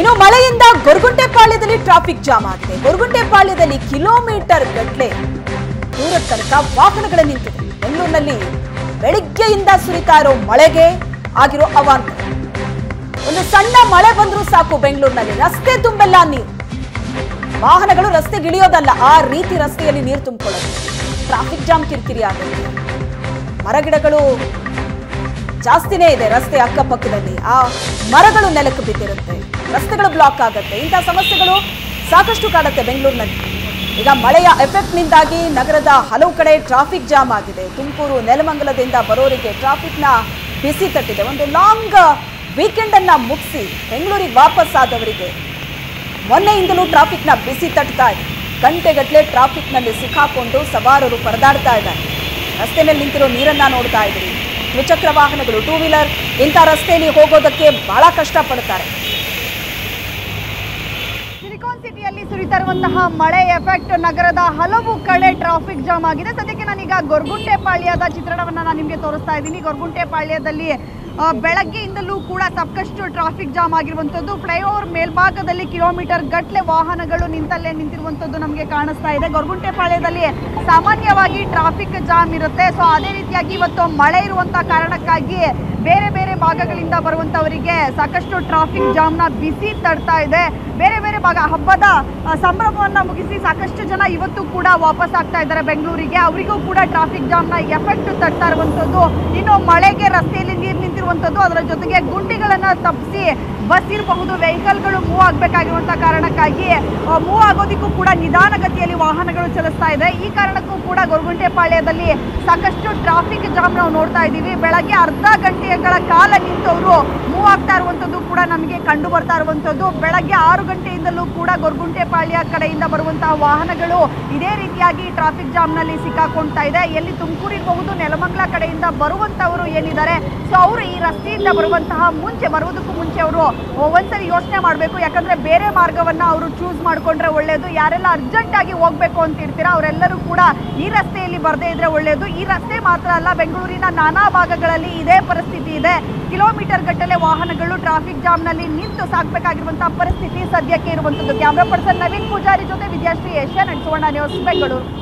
ಇನ್ನು ಮಳೆಯಿಂದ ಗೊರಗುಂಟೆಪಾಳ್ಯದಲ್ಲಿ traffic jam ಆಗಿದೆ. ಗೊರಗುಂಟೆಪಾಳ್ಯದಲ್ಲಿ ಕಿಲೋಮೀಟರ್ ಗಟ್ಟಲೆ ದೂರ ತನಕ ವಾಹನಗಳ ನಿಂತಿದೆ ಬೆಂಗಳೂರಿನಲ್ಲಿ ಬೆಳಿಗ್ಗೆಯಿಂದ ಸುರಿತಾ ಇರೋ ಮಳೆಗೆ ಆಗಿರೋ ಅವಾಂತರ ಒಂದು ಸಣ್ಣ ಮಳೆ ಬಂದರೂ ಸಾಕು ಬೆಂಗಳೂರಿನಲ್ಲಿ. ರಸ್ತೆ ತುಂಬೆಲ್ಲ ನೀರು. ವಾಹನಗಳು ರಸ್ತೆಗಿಳಿಯೋದಲ್ಲ ಆ ರೀತಿ ರಸ್ತೆಯಲ್ಲಿ ನೀರು ತುಂಬಿಕೊಳ್ಳೋದು. ಟ್ರಾಫಿಕ್ ಜಾಮ್ ಕಿರಿಕಿರಿ ಆಗುತ್ತೆ. ಮರಗಿಡಗಳು ಜಾಸ್ತಿನೇ ಇದೆ ರಸ್ತೆ ಅಕ್ಕಪಕ್ಕದಲ್ಲಿ. ಆ ಮರಗಳು ನೆಲಕ್ಕೆ ಬಿದ್ದಿರುತ್ತೆ. ರಸ್ತೆಗಳು ಬ್ಲಾಕ್ ಆಗುತ್ತೆ. ಇಂಥ ಸಮಸ್ಯೆಗಳು ಸಾಕಷ್ಟು ಕಾಡುತ್ತೆ ಬೆಂಗಳೂರಿನಲ್ಲಿ. ಈಗ ಮಳೆಯ ಎಫೆಕ್ಟ್ನಿಂದಾಗಿ ನಗರದ ಹಲವು ಕಡೆ ಟ್ರಾಫಿಕ್ ಜಾಮ್ ಆಗಿದೆ. ತುಮಕೂರು, ನೆಲಮಂಗಲದಿಂದ ಬರೋರಿಗೆ ಟ್ರಾಫಿಕ್ನ ಬಿಸಿ ತಟ್ಟಿದೆ. ಒಂದು ಲಾಂಗ್ ವೀಕೆಂಡ್ ಅನ್ನ ಮುಗಿಸಿ ಬೆಂಗಳೂರಿಗೆ ವಾಪಸ್ ಆದವರಿಗೆ ಮೊನ್ನೆಯಿಂದಲೂ ಟ್ರಾಫಿಕ್ನ ಬಿಸಿ ತಟ್ತಾ ಇದೆ. ಗಂಟೆಗಟ್ಟಲೆ ಟ್ರಾಫಿಕ್ನಲ್ಲಿ ಸಿಕ್ಕಾಕೊಂಡು ಸವಾರರು ಪರದಾಡ್ತಾ ಇದ್ದಾರೆ. ರಸ್ತೆ ಮೇಲೆ ನಿಂತಿರೋ ನೀರನ್ನ ನೋಡ್ತಾ ಇದ್ದೀರಿ ದ್ವಿಚಕ್ರ ವಾಹನಗಳು ಟೂ ವೀಲರ್ ಇಂಥ ರಸ್ತೆಯಲ್ಲಿ ಹೋಗೋದಕ್ಕೆ ಬಹಳ ಕಷ್ಟಪಡ್ತಾರೆ ಸಿಲಿಕಾನ್ ಸಿಟಿಯಲ್ಲಿ ಸುರಿತಾ ಇರುವಂತಹ ಮಳೆ ಎಫೆಕ್ಟ್ ನಗರದ ಹಲವು ಕಡೆ ಟ್ರಾಫಿಕ್ ಜಾಮ್ ಆಗಿದೆ. ಸದ್ಯಕ್ಕೆ ನಾನೀಗ ಗೊರಗುಂಟೆಪಾಳ್ಯದ ಚಿತ್ರಣವನ್ನ ನಾನು ನಿಮಗೆ ತೋರಿಸ್ತಾ ಇದ್ದೀನಿ. ಗೊರಗುಂಟೆಪಾಳ್ಯದಲ್ಲಿ ಆ, ಬೆಳಗ್ಗೆಯಿಂದಲೂ ಕೂಡ ಸಾಕಷ್ಟು ಟ್ರಾಫಿಕ್ ಜಾಮ್ ಆಗಿರುವಂಥದ್ದು. ಫ್ಲೈಓವರ್ ಮೇಲ್ಭಾಗದಲ್ಲಿ ಕಿಲೋಮೀಟರ್ ಗಟ್ಟಲೆ ವಾಹನಗಳು ನಿಂತಲ್ಲೇ ನಿಂತಿರುವಂಥದ್ದು ನಮಗೆ ಕಾಣಿಸ್ತಾ ಇದೆ. ಗೊರಗುಂಟೆಪಾಳ್ಯದಲ್ಲಿ ಸಾಮಾನ್ಯವಾಗಿ ಟ್ರಾಫಿಕ್ ಜಾಮ್ ಇರುತ್ತೆ. ಸೊ ಅದೇ ರೀತಿಯಾಗಿ ಇವತ್ತು ಮಳೆ ಇರುವಂಥ ಕಾರಣಕ್ಕಾಗಿ ಬೇರೆ ಬೇರೆ ಭಾಗಗಳಿಂದ ಬರುವಂಥವರಿಗೆ ಸಾಕಷ್ಟು ಟ್ರಾಫಿಕ್ ಜಾಮ್ನ ಬಿಸಿ ತಡ್ತಾ ಇದೆ. ಬೇರೆ ಬೇರೆ ಭಾಗ, ಹಬ್ಬದ ಸಂಭ್ರಮವನ್ನ ಮುಗಿಸಿ ಸಾಕಷ್ಟು ಜನ ಇವತ್ತು ಕೂಡ ವಾಪಸ್ ಆಗ್ತಾ ಇದ್ದಾರೆ ಬೆಂಗಳೂರಿಗೆ. ಅವರಿಗೂ ಕೂಡ ಟ್ರಾಫಿಕ್ ಜಾಮ್ನ ಎಫೆಕ್ಟ್ ತಡ್ತಾ ಇರುವಂಥದ್ದು ಇನ್ನು ಮಳೆಗೆ ರಸ್ತೆಯಲ್ಲಿ ನೀರು ನಿಂತಿರುವಂಥದ್ದು ಅದರ ಜೊತೆಗೆ ಗುಂಡಿಗಳನ್ನ ತಪ್ಪಿಸಿ ಬಸ್ ಇರಬಹುದು, ವೆಹಿಕಲ್ಗಳು ಮೂವ್ ಆಗಬೇಕಾಗಿರುವಂಥ ಕಾರಣಕ್ಕಾಗಿ ಮೂವ್ ಆಗೋದಕ್ಕೂ ಕೂಡ ನಿಧಾನಗತಿಯಲ್ಲಿ ವಾಹನಗಳು ಚಲಿಸ್ತಾ ಇದೆ. ಈ ಕಾರಣಕ್ಕೂ ಕೂಡ ಗೊರಗುಂಟೆಪಾಳ್ಯದಲ್ಲಿ ಸಾಕಷ್ಟು ಟ್ರಾಫಿಕ್ ಜಾಮ್ ನಾವು ನೋಡ್ತಾ ಇದ್ದೀವಿ. ಬೆಳಗ್ಗೆ ಅರ್ಧ ಗಂಟೆಗಳ ಕಾಲ ನಿಂತವರು ಮೂವ್ ಆಗ್ತಾ ಇರುವಂಥದ್ದು ಕೂಡ ನಮಗೆ ಕಂಡು ಬರ್ತಾ ಇರುವಂಥದ್ದು. ಬೆಳಗ್ಗೆ ಆರು ಗಂಟೆಯಿಂದಲೂ ಕೂಡ ಗೊರಗುಂಟೆಪಾಳ್ಯ ಕಡೆಯಿಂದ ಬರುವಂತಹ ವಾಹನಗಳು ಇದೇ ರೀತಿಯಾಗಿ ಟ್ರಾಫಿಕ್ ಜಾಮ್ನಲ್ಲಿ ಸಿಕ್ಕಾಕೊಳ್ತಾ ಇದೆ. ಎಲ್ಲಿ ತುಮಕೂರು ಇರಬಹುದು, ನೆಲಮಂಗಲ ಕಡೆಯಿಂದ ಬರುವಂತವರು ಏನಿದ್ದಾರೆ, ಸೊ ಅವರು ಈ ರಸ್ತೆಯಿಂದ ಬರುವಂತಹ, ಮುಂಚೆ ಬರುವುದಕ್ಕೂ ಮುಂಚೆ ಅವರು ಒಂದ್ಸರಿ ಯೋಚನೆ ಮಾಡಬೇಕು, ಯಾಕಂದ್ರೆ ಬೇರೆ ಮಾರ್ಗವನ್ನ ಅವರು ಚೂಸ್ ಮಾಡ್ಕೊಂಡ್ರೆ ಒಳ್ಳೆಯದು ಯಾರೆಲ್ಲ ಅರ್ಜೆಂಟ್ ಆಗಿ ಹೋಗ್ಬೇಕು ಅಂತ ಇರ್ತೀರಾ, ಅವರೆಲ್ಲರೂ ಕೂಡ ಈ ರಸ್ತೆಯಲ್ಲಿ ಬರದೇ ಇದ್ರೆ ಒಳ್ಳೆಯದು ಈ ರಸ್ತೆ ಮಾತ್ರ ಅಲ್ಲ, ಬೆಂಗಳೂರಿನ ನಾನಾ ಭಾಗಗಳಲ್ಲಿ ಇದೇ ಪರಿಸ್ಥಿತಿ ಇದೆ. ಕಿಲೋಮೀಟರ್ ಗಟ್ಟಲೆ ವಾಹನಗಳು ಟ್ರಾಫಿಕ್ ಜಾಮ್ನಲ್ಲಿ ನಿಂತು ಸಾಕ್ಬೇಕಾಗಿರುವಂತಹ ಪರಿಸ್ಥಿತಿ ಸದ್ಯಕ್ಕೆ ಇರುವಂತದ್ದು ಕ್ಯಾಮ್ರಾ ಪರ್ಸನ್ ನವೀನ್ ಪೂಜಾರಿ ಜೊತೆ ವಿದ್ಯಾಶ್ರೀ ಏಷ್ಯಾ ನಡೆಸುವ news, Bengaluru.